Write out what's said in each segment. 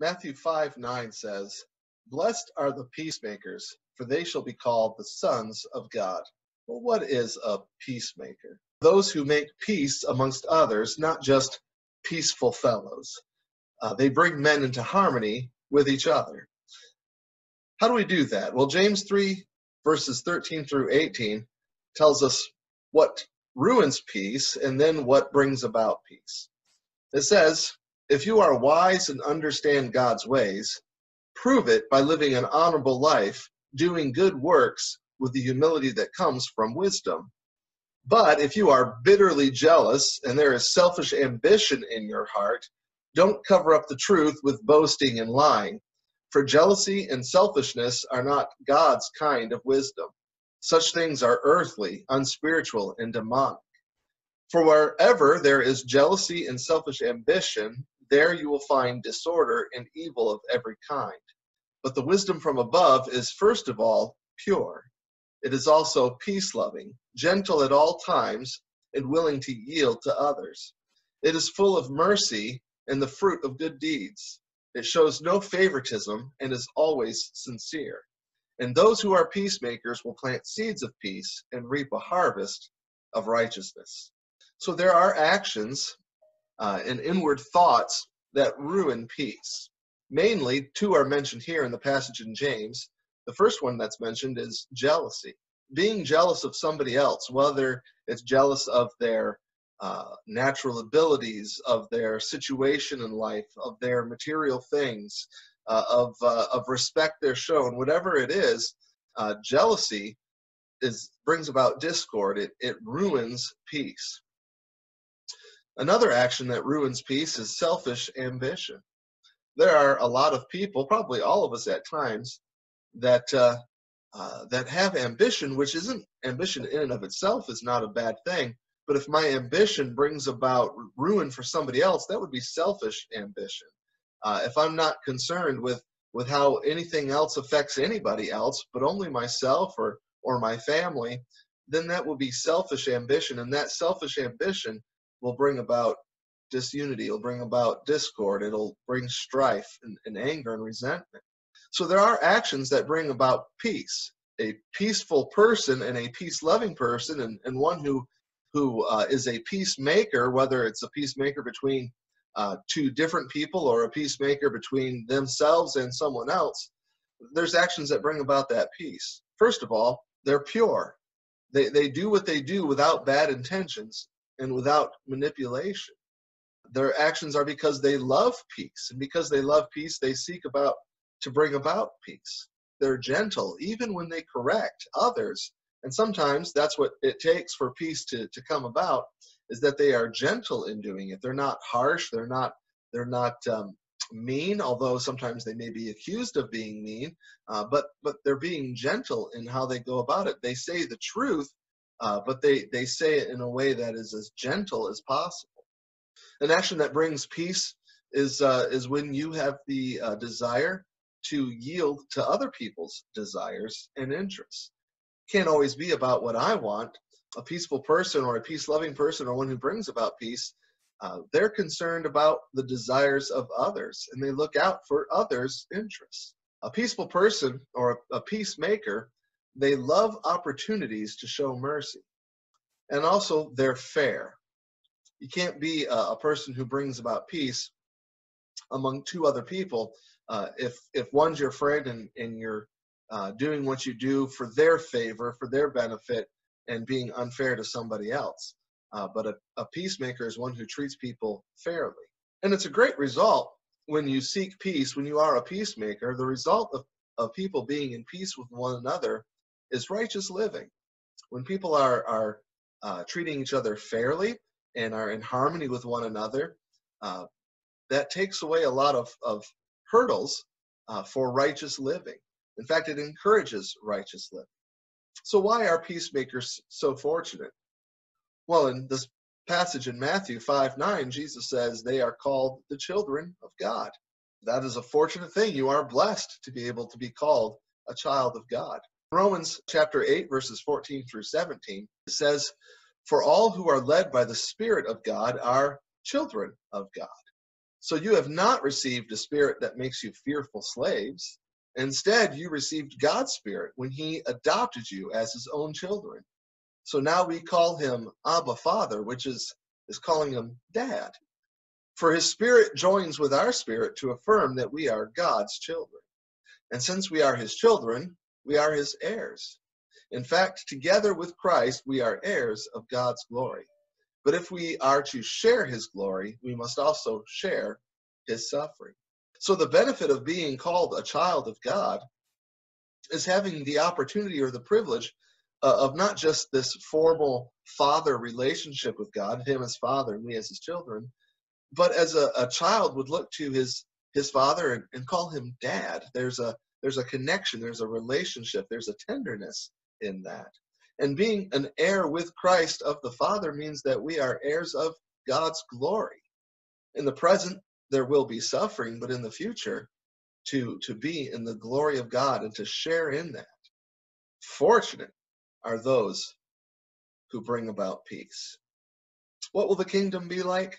Matthew 5 9 says, Blessed are the peacemakers, for they shall be called the sons of God. Well, what is a peacemaker? Those who make peace amongst others, not just peaceful fellows. Uh, they bring men into harmony with each other. How do we do that? Well, James 3, verses 13 through 18, tells us what ruins peace and then what brings about peace. It says, If you are wise and understand God's ways, prove it by living an honorable life, doing good works with the humility that comes from wisdom. But if you are bitterly jealous and there is selfish ambition in your heart, don't cover up the truth with boasting and lying. For jealousy and selfishness are not God's kind of wisdom. Such things are earthly, unspiritual, and demonic. For wherever there is jealousy and selfish ambition, there you will find disorder and evil of every kind. But the wisdom from above is first of all pure. It is also peace loving, gentle at all times, and willing to yield to others. It is full of mercy and the fruit of good deeds. It shows no favoritism and is always sincere. And those who are peacemakers will plant seeds of peace and reap a harvest of righteousness. So there are actions uh, and inward thoughts that ruin peace. Mainly, two are mentioned here in the passage in James. The first one that's mentioned is jealousy. Being jealous of somebody else, whether it's jealous of their uh, natural abilities, of their situation in life, of their material things, uh, of, uh, of respect they're shown, whatever it is, uh, jealousy is brings about discord. It, it ruins peace. Another action that ruins peace is selfish ambition. There are a lot of people, probably all of us at times, that uh, uh, that have ambition, which isn't ambition in and of itself is not a bad thing. But if my ambition brings about ruin for somebody else, that would be selfish ambition. Uh, if I'm not concerned with with how anything else affects anybody else, but only myself or or my family, then that will be selfish ambition, and that selfish ambition will bring about disunity, it'll bring about discord, it'll bring strife and, and anger and resentment. So there are actions that bring about peace. A peaceful person and a peace loving person, and, and one who who uh, is a peacemaker, whether it's a peacemaker between uh, two different people or a peacemaker between themselves and someone else, there's actions that bring about that peace. First of all, they're pure. They, they do what they do without bad intentions and without manipulation. Their actions are because they love peace, and because they love peace, they seek about to bring about peace. They're gentle, even when they correct others. And sometimes that's what it takes for peace to, to come about, is that they are gentle in doing it. They're not harsh. They're not they're not um, mean, although sometimes they may be accused of being mean. Uh, but but they're being gentle in how they go about it. They say the truth, uh, but they, they say it in a way that is as gentle as possible. An action that brings peace is, uh, is when you have the uh, desire to yield to other people's desires and interests. Can't always be about what I want. A peaceful person or a peace loving person or one who brings about peace, uh, they're concerned about the desires of others and they look out for others' interests. A peaceful person or a, a peacemaker they love opportunities to show mercy. And also, they're fair. You can't be a, a person who brings about peace among two other people uh, if if one's your friend and, and you're uh, doing what you do for their favor, for their benefit, and being unfair to somebody else. Uh, but a, a peacemaker is one who treats people fairly. And it's a great result when you seek peace, when you are a peacemaker, the result of, of people being in peace with one another is righteous living. When people are are uh, treating each other fairly and are in harmony with one another, uh, that takes away a lot of, of hurdles uh, for righteous living. In fact, it encourages righteous living. So, why are peacemakers so fortunate? Well, in this passage in Matthew 5 9, Jesus says they are called the children of God. That is a fortunate thing. You are blessed to be able to be called a child of God. Romans chapter 8, verses 14 through 17 says, For all who are led by the Spirit of God are children of God. So you have not received a spirit that makes you fearful slaves. Instead, you received God's spirit when he adopted you as his own children. So now we call him Abba Father, which is, is calling him Dad. For his spirit joins with our spirit to affirm that we are God's children. And since we are his children, we are his heirs. In fact, together with Christ, we are heirs of God's glory. But if we are to share his glory, we must also share his suffering. So the benefit of being called a child of God is having the opportunity or the privilege uh, of not just this formal father relationship with God, him as father and we as his children, but as a, a child would look to his his father and, and call him dad. There's a there's a connection, there's a relationship, there's a tenderness in that. And being an heir with Christ of the Father means that we are heirs of God's glory. In the present, there will be suffering, but in the future, to, to be in the glory of God and to share in that. Fortunate are those who bring about peace. What will the kingdom be like?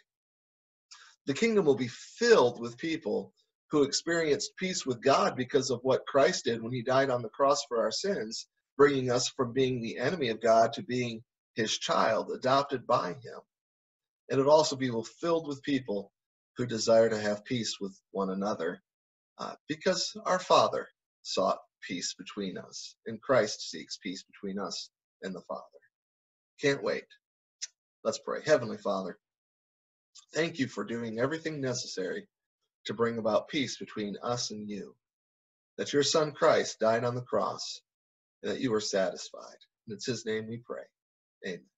The kingdom will be filled with people who experienced peace with God because of what Christ did when he died on the cross for our sins bringing us from being the enemy of God to being his child, adopted by him. And it also be filled with people who desire to have peace with one another uh, because our Father sought peace between us, and Christ seeks peace between us and the Father. Can't wait. Let's pray. Heavenly Father, thank you for doing everything necessary to bring about peace between us and you. That your Son Christ died on the cross and that you are satisfied. And it's his name we pray. Amen.